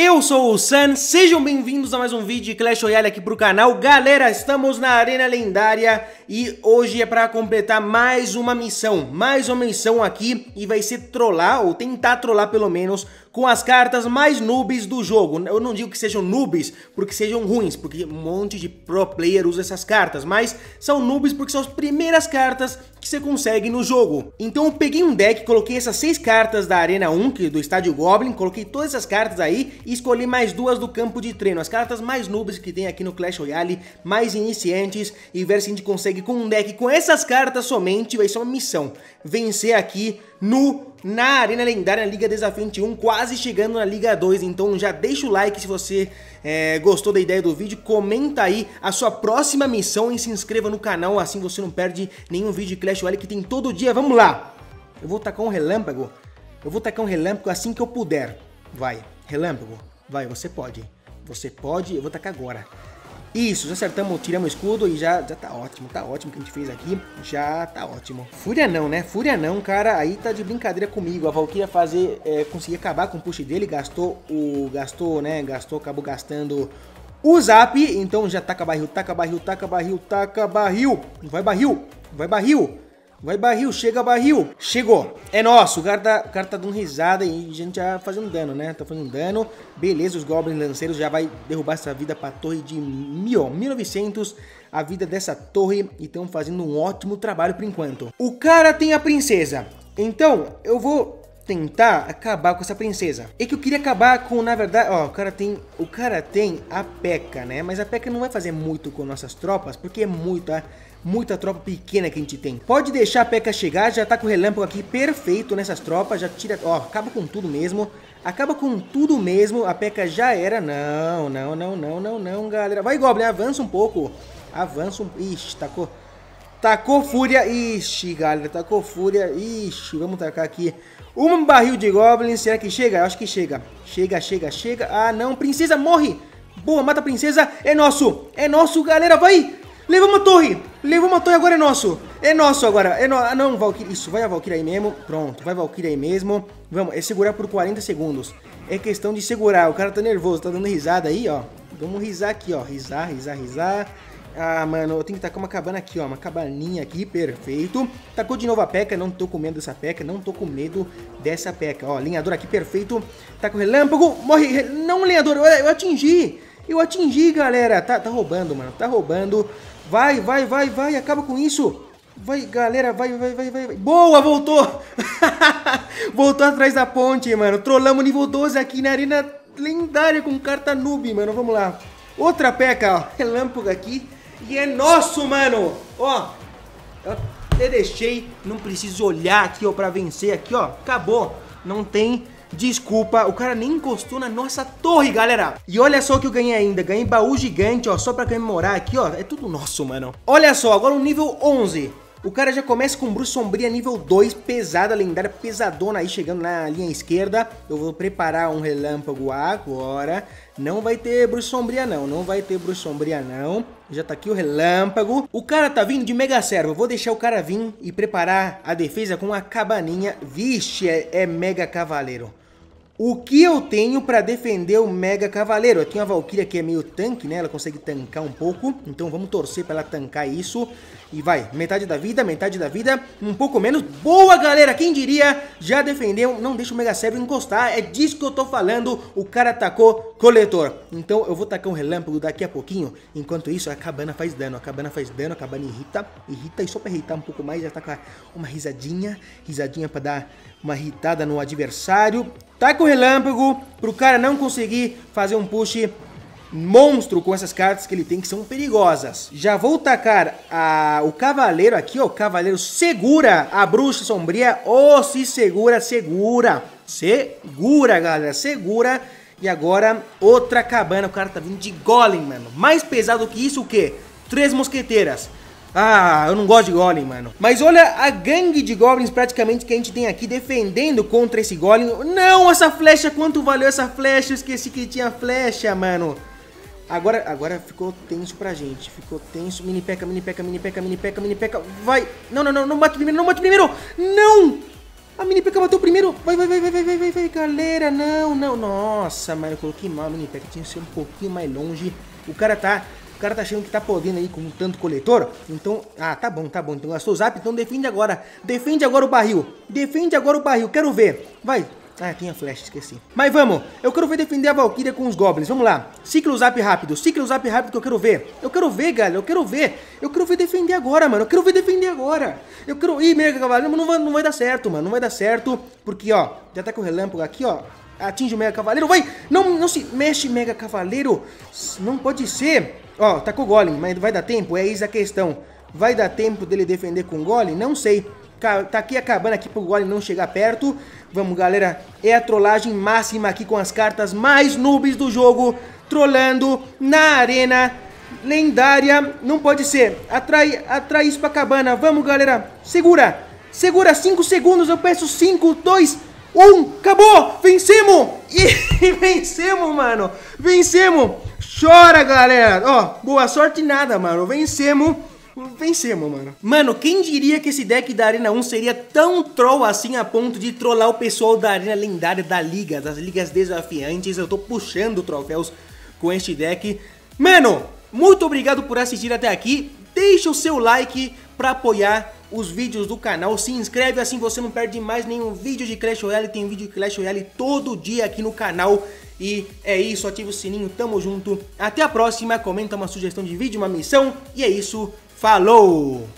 Eu sou o San, sejam bem-vindos a mais um vídeo de Clash Royale aqui pro canal. Galera, estamos na Arena Lendária e hoje é pra completar mais uma missão. Mais uma missão aqui e vai ser trollar, ou tentar trollar pelo menos, com as cartas mais noobs do jogo. Eu não digo que sejam noobs porque sejam ruins, porque um monte de pro player usa essas cartas, mas são noobs porque são as primeiras cartas que você consegue no jogo. Então eu peguei um deck, coloquei essas seis cartas da Arena 1, que é do Estádio Goblin, coloquei todas essas cartas aí e escolhi mais duas do campo de treino. As cartas mais noobs que tem aqui no Clash Royale, mais iniciantes, e ver se a gente consegue com um deck com essas cartas somente, vai ser uma missão. Vencer aqui no na Arena Lendária, na Liga Desafio 21, quase chegando na Liga 2. Então já deixa o like se você é, gostou da ideia do vídeo, comenta aí a sua próxima missão e se inscreva no canal, assim você não perde nenhum vídeo de Clash Royale que tem todo dia. Vamos lá! Eu vou tacar um relâmpago, eu vou tacar um relâmpago assim que eu puder. Vai, relâmpago, vai, você pode. Você pode, eu vou tacar agora. Isso, já acertamos, tiramos o escudo e já, já tá ótimo, tá ótimo o que a gente fez aqui, já tá ótimo. Fúria não, né? Fúria não, cara, aí tá de brincadeira comigo. A Valkyria fazer, é, conseguir acabar com o push dele, gastou o, gastou, né, gastou, acabou gastando o zap, então já taca barril, taca barril, taca barril, taca barril, vai barril, vai barril. Vai barril, chega barril. Chegou. É nosso. O cara tá, o cara tá dando risada e a gente já fazendo dano, né? Tá fazendo dano. Beleza, os Goblins Lanceiros já vai derrubar essa vida pra torre de mil, 1900. A vida dessa torre e estão fazendo um ótimo trabalho por enquanto. O cara tem a princesa. Então, eu vou tentar acabar com essa princesa. É que eu queria acabar com, na verdade, ó, o cara tem, o cara tem a P.E.K.K.A, né? Mas a P.E.K.K.A não vai fazer muito com nossas tropas, porque é muita muita tropa pequena que a gente tem. Pode deixar a P.E.K.K.A chegar, já tá com o relâmpago aqui perfeito nessas tropas, já tira, ó, acaba com tudo mesmo. Acaba com tudo mesmo, a P.E.K.K.A já era. Não, não, não, não, não, não, galera. Vai, Goblin, avança um pouco. Avança um... Ixi, tacou... Tacou fúria. Ixi, galera, tacou fúria. Ixi, vamos tacar aqui um barril de Goblin. Será que chega? Eu acho que chega. Chega, chega, chega. Ah, não. Princesa, morre. Boa, mata a princesa. É nosso. É nosso, galera. Vai. Leva uma torre! Leva uma torre, agora é nosso! É nosso agora! É no... Ah, não, Valkyrie. Isso, vai a Valkyrie aí mesmo. Pronto, vai a Valkyrie aí mesmo. Vamos, é segurar por 40 segundos. É questão de segurar. O cara tá nervoso, tá dando risada aí, ó. Vamos risar aqui, ó. Risar, risar, risar. Ah, mano, eu tenho que tacar uma cabana aqui, ó. Uma cabaninha aqui, perfeito. Tacou de novo a peca, não tô com medo dessa peca, não tô com medo dessa peca. Ó, linhador aqui, perfeito. Tá com relâmpago, morre. Não, linhador, eu, eu atingi. Eu atingi, galera. Tá, tá roubando, mano. Tá roubando. Vai, vai, vai, vai, acaba com isso. Vai, galera, vai, vai, vai, vai. Boa, voltou. voltou atrás da ponte, mano. Trollamos nível 12 aqui na arena lendária com carta noob, mano. Vamos lá. Outra peca, ó. Relâmpago aqui. E é nosso, mano. Ó. Eu até deixei. Não preciso olhar aqui, ó, pra vencer aqui, ó. Acabou. Não tem Desculpa, o cara nem encostou na nossa torre, galera. E olha só o que eu ganhei ainda. Ganhei baú gigante, ó, só pra comemorar aqui, ó. É tudo nosso, mano. Olha só, agora o nível 11. O cara já começa com Bruxa Sombria nível 2, pesada, lendária, pesadona aí, chegando na linha esquerda. Eu vou preparar um relâmpago agora. Não vai ter Bruxa Sombria não, não vai ter Bruxa Sombria não. Já tá aqui o relâmpago. O cara tá vindo de Mega Servo. Vou deixar o cara vir e preparar a defesa com a cabaninha. Vixe, é, é Mega Cavaleiro. O que eu tenho para defender o Mega Cavaleiro? Eu tenho a Valkyria que é meio tanque, né? Ela consegue tancar um pouco. Então vamos torcer para ela tancar isso. E vai, metade da vida, metade da vida, um pouco menos. Boa, galera! Quem diria? Já defendeu, não deixa o Mega Servo encostar. É disso que eu tô falando. O cara atacou coletor. Então eu vou tacar um relâmpago daqui a pouquinho. Enquanto isso, a cabana faz dano. A cabana faz dano, a cabana irrita. Irrita e só pra irritar um pouco mais, já tá com uma risadinha. Risadinha pra dar uma irritada no adversário. Tá com o relâmpago pro cara não conseguir fazer um push monstro com essas cartas que ele tem que são perigosas. Já vou tacar a, o cavaleiro aqui, ó. O cavaleiro segura a bruxa sombria. Ou oh, se segura, segura. Segura, galera. Segura. E agora, outra cabana. O cara tá vindo de golem, mano. Mais pesado que isso, o quê? Três mosqueteiras. Ah, eu não gosto de Golem, mano. Mas olha a gangue de Goblins praticamente que a gente tem aqui defendendo contra esse Golem. Não, essa flecha, quanto valeu essa flecha? Eu esqueci que tinha flecha, mano. Agora, agora ficou tenso pra gente. Ficou tenso. Mini peca, mini peca, mini peca, mini peca, mini peca. Vai. Não, não, não, não bate primeiro, não bate primeiro. Não! A mini P.E.K.K.A bateu primeiro. Vai, vai, vai, vai, vai, vai, vai, galera. Não, não. Nossa, mano, eu coloquei mal a mini P.E.K.K.A. Tinha que ser um pouquinho mais longe. O cara tá o cara tá achando que tá podendo aí com tanto coletor. Então, ah, tá bom, tá bom. Então gastou o zap, então defende agora. Defende agora o barril. Defende agora o barril. Quero ver. Vai. Ah, tem a flash, esqueci. Mas vamos, eu quero ver defender a Valkyria com os Goblins. Vamos lá. Ciclo zap rápido, ciclo zap rápido que eu quero ver. Eu quero ver, galera, eu quero ver. Eu quero ver defender agora, mano. Eu quero ver defender agora. Eu quero... Ih, mega cavaleiro, não vai, não vai dar certo, mano. Não vai dar certo, porque, ó, já tá com o relâmpago aqui, ó. Atinge o Mega Cavaleiro, vai! Não, não se mexe, Mega Cavaleiro! Não pode ser! Ó, tá com o Golem, mas vai dar tempo? É isso a questão. Vai dar tempo dele defender com o Golem? Não sei. Tá aqui acabando aqui pro Golem não chegar perto. Vamos, galera. É a trollagem máxima aqui com as cartas mais noobs do jogo. Trollando na arena lendária. Não pode ser. Atrai, atrai isso pra cabana. Vamos, galera. Segura. Segura 5 segundos. Eu peço 5, 2, 1. Acabou. Vencemos. E vencemos, mano. Vencemos. Chora, galera! Ó, boa sorte nada, mano. Vencemos. Vencemos, mano. Mano, quem diria que esse deck da Arena 1 seria tão troll assim a ponto de trollar o pessoal da Arena Lendária da Liga, das ligas desafiantes. Eu tô puxando troféus com este deck. Mano, muito obrigado por assistir até aqui. Deixa o seu like pra apoiar os vídeos do canal. Se inscreve assim você não perde mais nenhum vídeo de Clash Royale. Tem vídeo de Clash Royale todo dia aqui no canal. E é isso, ativa o sininho, tamo junto. Até a próxima, comenta uma sugestão de vídeo, uma missão. E é isso, falou!